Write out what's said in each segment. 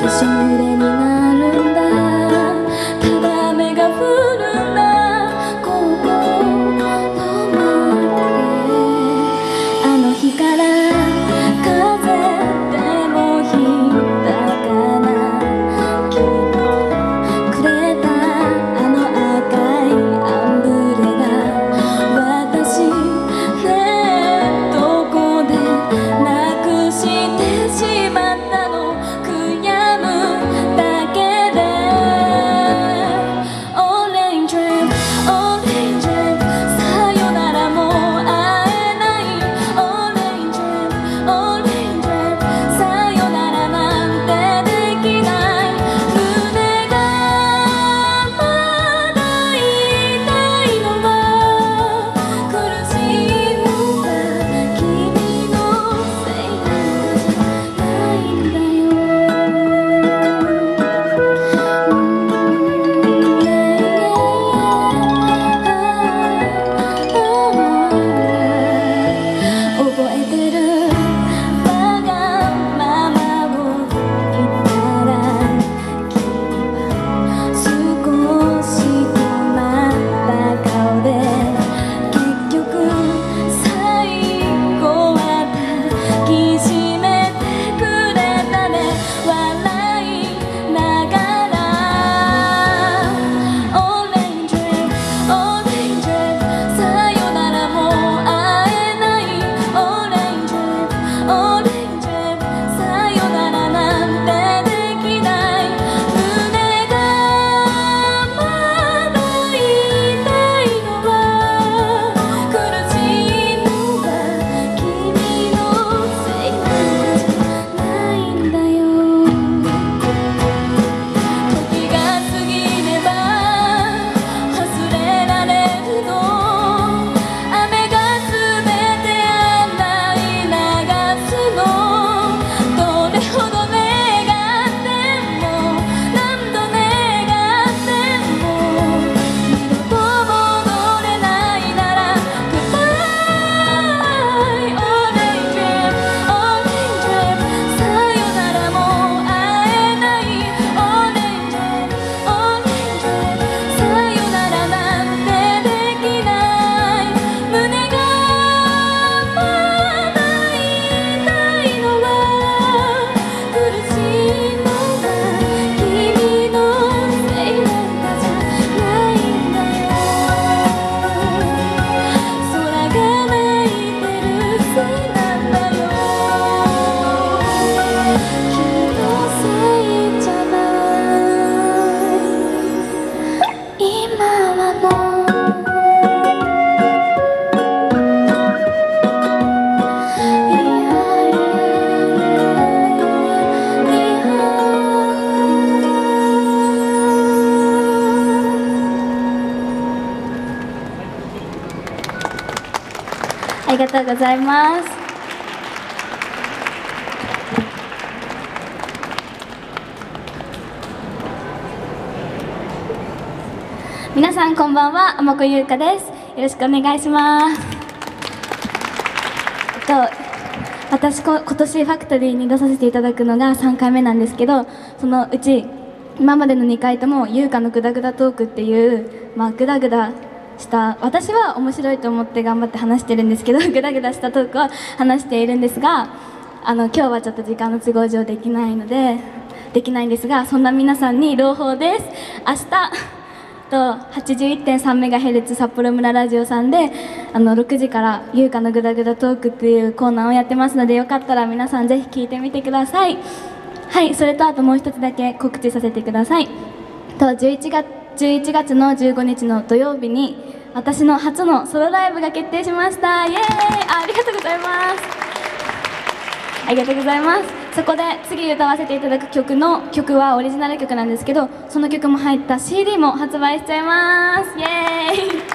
Pues son muy りがとうございます。皆さんこんばんは天子優香です。よろしくお願いします。えっと私こ今年ファクトリーに出させていただくのが3回目なんですけどそのうち今までの2回とも優香のグダグダトークっていうまあグダグダした。私は面白いと思って頑張って話してるんですけど グダグダしたトークを話しているんですがあの今日はちょっと時間の都合上できないのでできないんですがそんな皆さんに朗報です。明日と 81.3MHz 札幌村ラジオさんであの6時から「優香のグダグダトーク」っていうコーナーをやってますのでよかったら皆さんぜひ聞いてみてください。はいそれとあともう一つだけ告知させてください。と11月 ,11 月の15日の土曜日に私の初のソロライブが決定しました。イエーイ。あありがとうございます。ありがとうございます。そこで次歌わせていただく曲の曲はオリジナル曲なんですけどその曲も入った CD も発売しちゃいます。イエ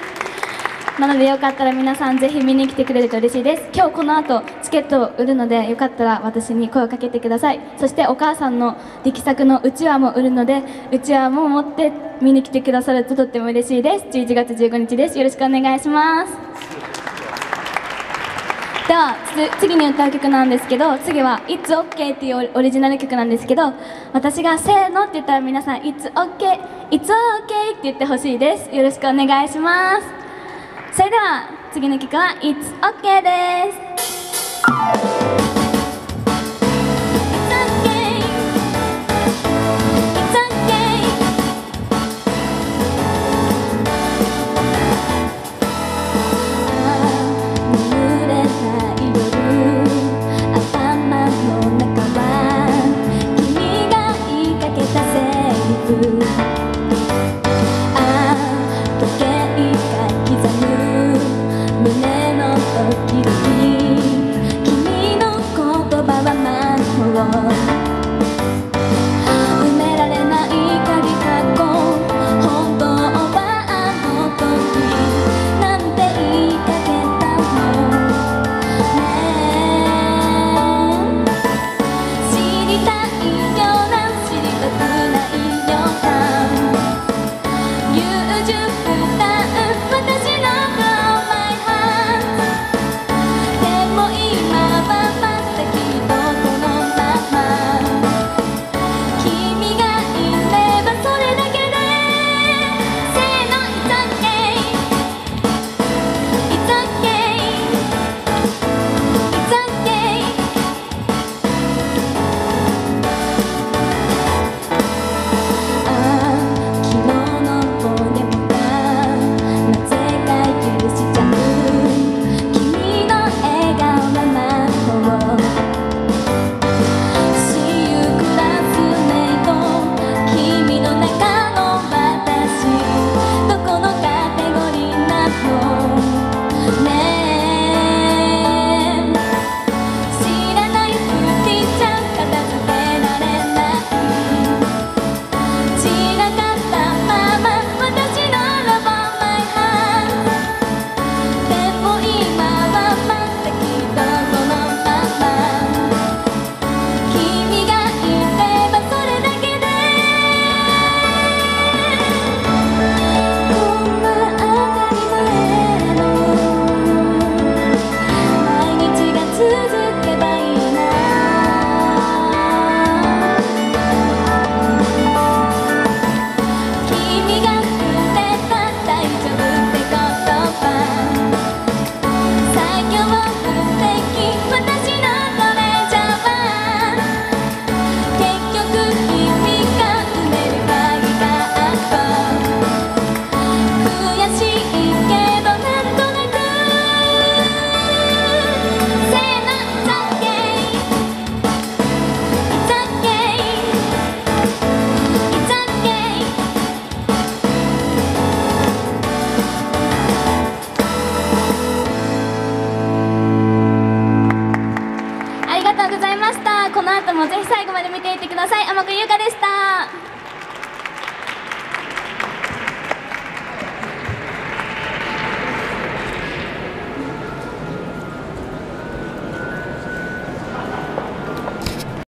ーイ。なのでよかったら皆さんぜひ見に来てくれると嬉しいです。今日この後チケットを売るのでよかったら私に声をかけてください。そしてお母さんの力作のうちわも売るのでうちわも持って見に来てくださるととっても嬉しいです。11月15日です。よろしくお願いします。では次に歌う曲なんですけど次は「It's OK」っていうオリジナル曲なんですけど私が「せーの」って言ったら皆さん「It's OK」「It's OK」って言ってほしいです。よろしくお願いします。それでは次の曲は It's OK です。